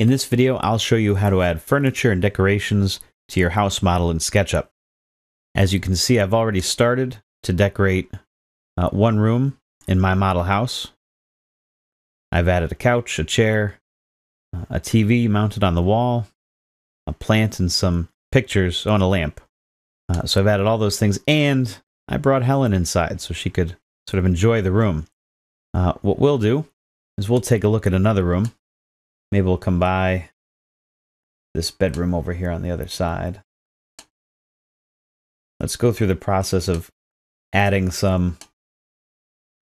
In this video, I'll show you how to add furniture and decorations to your house model in SketchUp. As you can see, I've already started to decorate uh, one room in my model house. I've added a couch, a chair, a TV mounted on the wall, a plant, and some pictures on a lamp. Uh, so I've added all those things, and I brought Helen inside so she could sort of enjoy the room. Uh, what we'll do is we'll take a look at another room. Maybe we'll come by this bedroom over here on the other side. Let's go through the process of adding some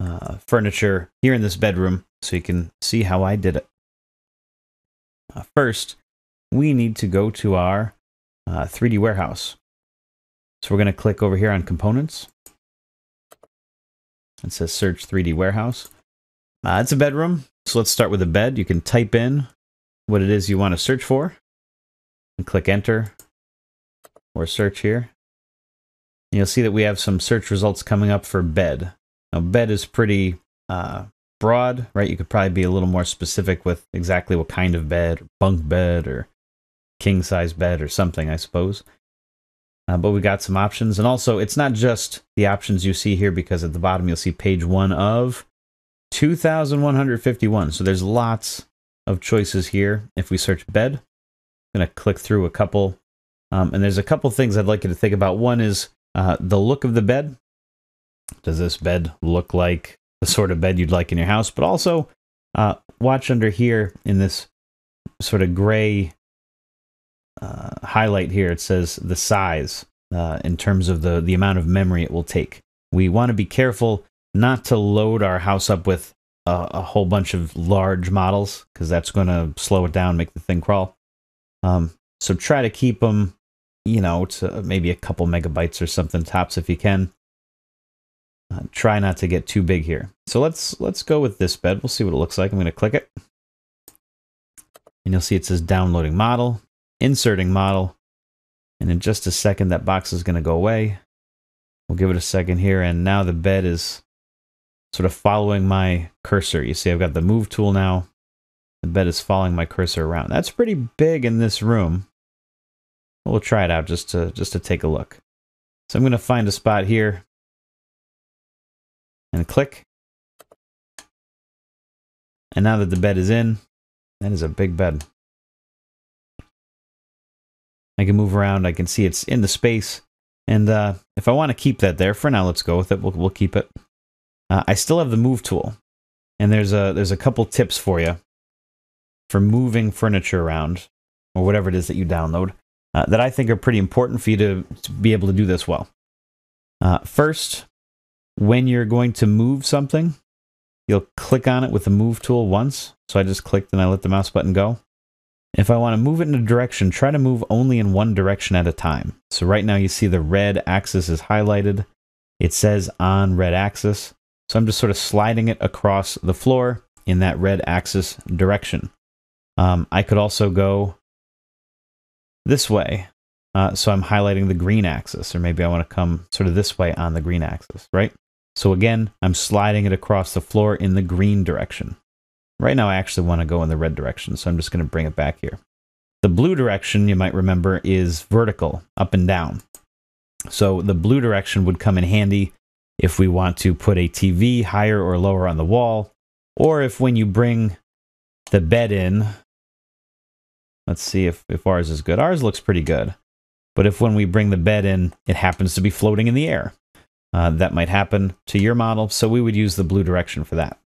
uh, furniture here in this bedroom so you can see how I did it. Uh, first, we need to go to our uh, 3D warehouse. So we're going to click over here on components. It says search 3D warehouse. Uh, it's a bedroom, so let's start with a bed. You can type in what it is you want to search for and click enter or search here. And you'll see that we have some search results coming up for bed. Now, bed is pretty uh, broad, right? You could probably be a little more specific with exactly what kind of bed, bunk bed, or king size bed, or something, I suppose. Uh, but we got some options. And also, it's not just the options you see here because at the bottom you'll see page one of 2,151. So there's lots of choices here. If we search bed, I'm going to click through a couple. Um, and there's a couple things I'd like you to think about. One is uh, the look of the bed. Does this bed look like the sort of bed you'd like in your house? But also, uh, watch under here in this sort of gray uh, highlight here. It says the size uh, in terms of the, the amount of memory it will take. We want to be careful not to load our house up with a, a whole bunch of large models because that's going to slow it down, make the thing crawl. Um, so try to keep them, you know, to maybe a couple megabytes or something tops if you can. Uh, try not to get too big here. So let's let's go with this bed. We'll see what it looks like. I'm going to click it. And you'll see it says downloading model, inserting model. And in just a second, that box is going to go away. We'll give it a second here. And now the bed is sort of following my cursor. You see I've got the move tool now. The bed is following my cursor around. That's pretty big in this room. We'll try it out just to just to take a look. So I'm going to find a spot here and click. And now that the bed is in, that is a big bed. I can move around. I can see it's in the space. And uh, if I want to keep that there, for now, let's go with it. We'll, we'll keep it. Uh, I still have the move tool. And there's a, there's a couple tips for you for moving furniture around or whatever it is that you download uh, that I think are pretty important for you to, to be able to do this well. Uh, first, when you're going to move something, you'll click on it with the move tool once. So I just clicked and I let the mouse button go. If I want to move it in a direction, try to move only in one direction at a time. So right now you see the red axis is highlighted. It says on red axis. So I'm just sort of sliding it across the floor in that red axis direction. Um, I could also go this way. Uh, so I'm highlighting the green axis, or maybe I want to come sort of this way on the green axis, right? So again, I'm sliding it across the floor in the green direction. Right now, I actually want to go in the red direction, so I'm just going to bring it back here. The blue direction, you might remember, is vertical, up and down. So the blue direction would come in handy if we want to put a TV higher or lower on the wall, or if when you bring the bed in, let's see if, if ours is good. Ours looks pretty good. But if when we bring the bed in, it happens to be floating in the air, uh, that might happen to your model. So we would use the blue direction for that.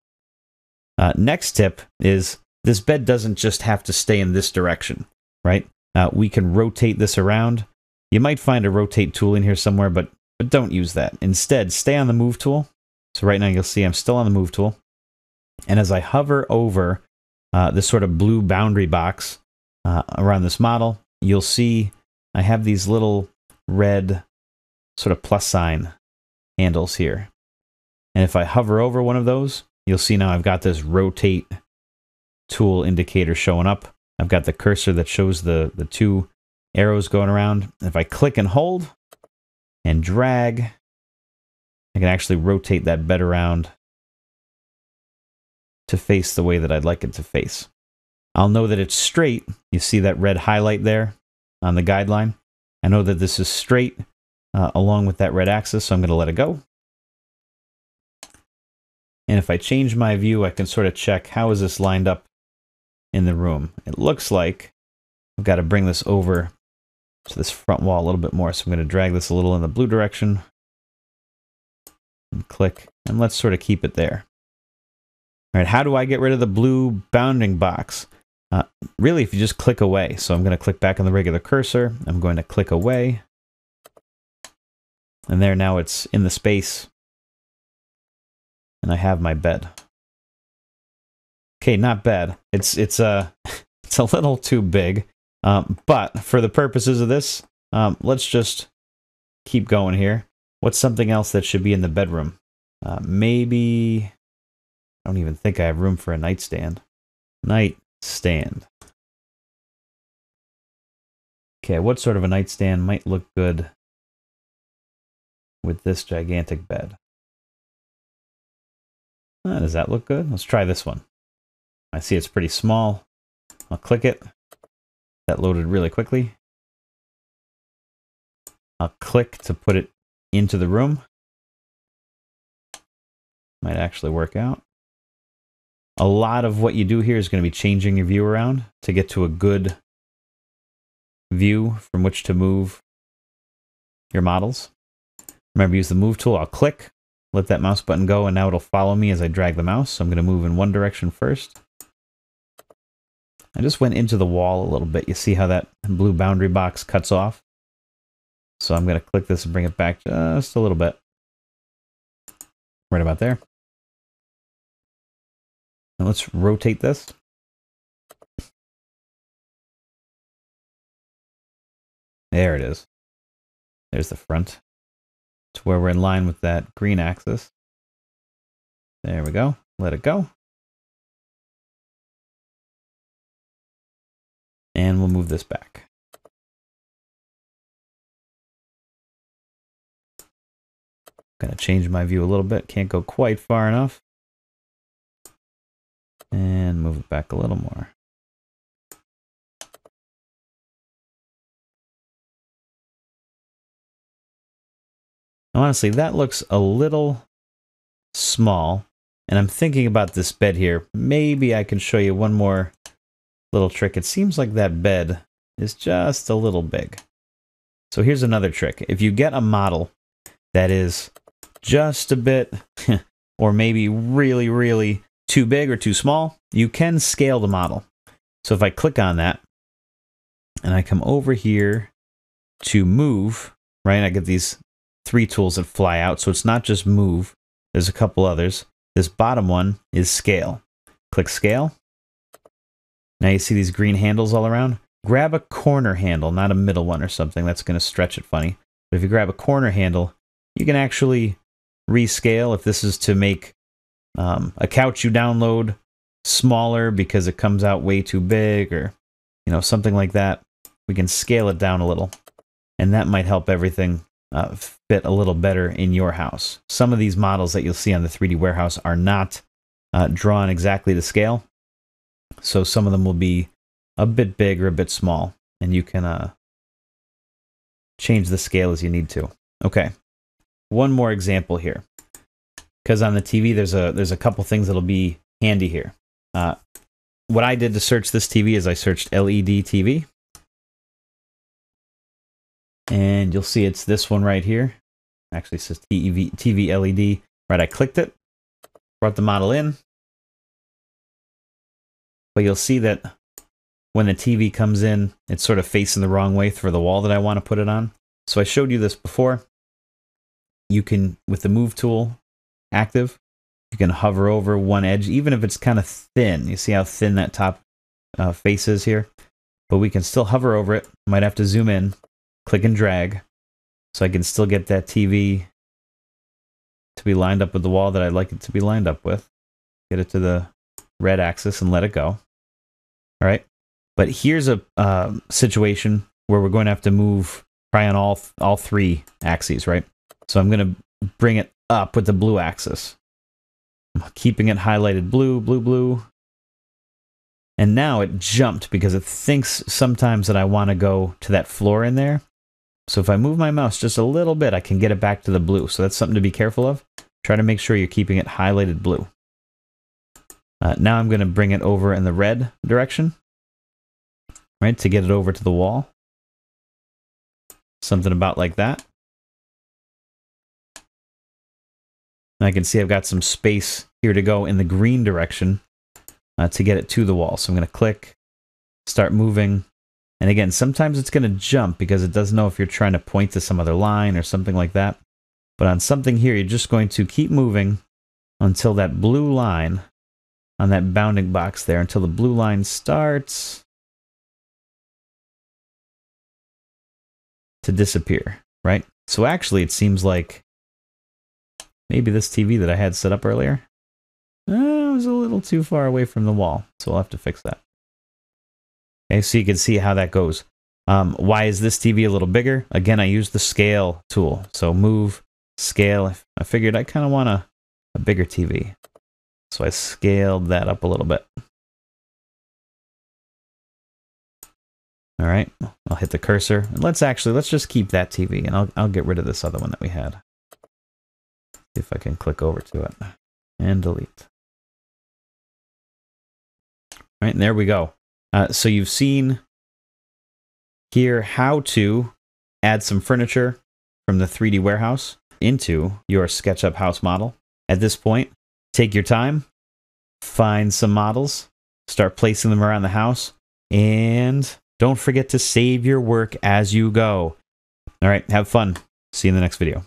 Uh, next tip is this bed doesn't just have to stay in this direction, right? Uh, we can rotate this around. You might find a rotate tool in here somewhere, but but don't use that. Instead, stay on the move tool. So right now you'll see I'm still on the move tool. And as I hover over uh, this sort of blue boundary box uh, around this model, you'll see I have these little red sort of plus sign handles here. And if I hover over one of those, you'll see now I've got this rotate tool indicator showing up. I've got the cursor that shows the, the two arrows going around. If I click and hold, and drag. I can actually rotate that bed around to face the way that I'd like it to face. I'll know that it's straight. You see that red highlight there on the guideline. I know that this is straight uh, along with that red axis, so I'm going to let it go. And if I change my view, I can sort of check how is this lined up in the room. It looks like I've got to bring this over to this front wall a little bit more. So I'm going to drag this a little in the blue direction and click, and let's sort of keep it there. All right, how do I get rid of the blue bounding box? Uh, really, if you just click away. So I'm going to click back on the regular cursor. I'm going to click away. And there now it's in the space. And I have my bed. Okay, not bad. It's it's uh, a it's a little too big. Um, but for the purposes of this, um, let's just keep going here. What's something else that should be in the bedroom? Uh, maybe I don't even think I have room for a nightstand. Nightstand. Okay, what sort of a nightstand might look good with this gigantic bed? Uh, does that look good? Let's try this one. I see it's pretty small. I'll click it. That loaded really quickly. I'll click to put it into the room. Might actually work out. A lot of what you do here is going to be changing your view around to get to a good view from which to move your models. Remember, use the move tool. I'll click, let that mouse button go, and now it'll follow me as I drag the mouse. So I'm going to move in one direction first. I just went into the wall a little bit. You see how that blue boundary box cuts off? So I'm going to click this and bring it back just a little bit. Right about there. Now let's rotate this. There it is. There's the front. To where we're in line with that green axis. There we go. Let it go. And we'll move this back. Gonna change my view a little bit. Can't go quite far enough. And move it back a little more. Honestly, that looks a little small. And I'm thinking about this bed here. Maybe I can show you one more little trick. It seems like that bed is just a little big. So here's another trick. If you get a model that is just a bit, or maybe really, really too big or too small, you can scale the model. So if I click on that and I come over here to move, right, I get these three tools that fly out. So it's not just move, there's a couple others. This bottom one is scale. Click scale. Now you see these green handles all around. Grab a corner handle, not a middle one or something. That's going to stretch it funny. But if you grab a corner handle, you can actually rescale if this is to make um, a couch you download smaller because it comes out way too big or you know something like that we can scale it down a little and that might help everything uh, fit a little better in your house some of these models that you'll see on the 3d warehouse are not uh, drawn exactly to scale so some of them will be a bit big or a bit small and you can uh, change the scale as you need to okay one more example here because on the TV there's a there's a couple things that'll be handy here. Uh, what I did to search this TV is I searched LED TV, and you'll see it's this one right here. Actually, says TV TV LED. Right, I clicked it, brought the model in, but you'll see that when the TV comes in, it's sort of facing the wrong way for the wall that I want to put it on. So I showed you this before you can, with the move tool active, you can hover over one edge, even if it's kind of thin. You see how thin that top uh, face is here? But we can still hover over it. Might have to zoom in, click and drag, so I can still get that TV to be lined up with the wall that I'd like it to be lined up with. Get it to the red axis and let it go. All right. But here's a uh, situation where we're going to have to move try on all all three axes, right? So I'm going to bring it up with the blue axis. I'm keeping it highlighted blue, blue, blue. And now it jumped because it thinks sometimes that I want to go to that floor in there. So if I move my mouse just a little bit, I can get it back to the blue. So that's something to be careful of. Try to make sure you're keeping it highlighted blue. Uh, now I'm going to bring it over in the red direction, right, to get it over to the wall. Something about like that. And I can see I've got some space here to go in the green direction uh, to get it to the wall. So I'm going to click, start moving. And again, sometimes it's going to jump because it doesn't know if you're trying to point to some other line or something like that. But on something here, you're just going to keep moving until that blue line on that bounding box there, until the blue line starts to disappear, right? So actually, it seems like maybe this TV that I had set up earlier uh, was a little too far away from the wall, so we'll have to fix that. Okay, so you can see how that goes. Um, why is this TV a little bigger? Again, I use the scale tool. So move, scale. I figured I kind of want a, a bigger TV. So I scaled that up a little bit. All right, I'll hit the cursor. And let's actually, let's just keep that TV and I'll, I'll get rid of this other one that we had. See if I can click over to it and delete. All right, and there we go. Uh, so you've seen here how to add some furniture from the 3D warehouse into your SketchUp house model. At this point, take your time, find some models, start placing them around the house, and don't forget to save your work as you go. All right, have fun. See you in the next video.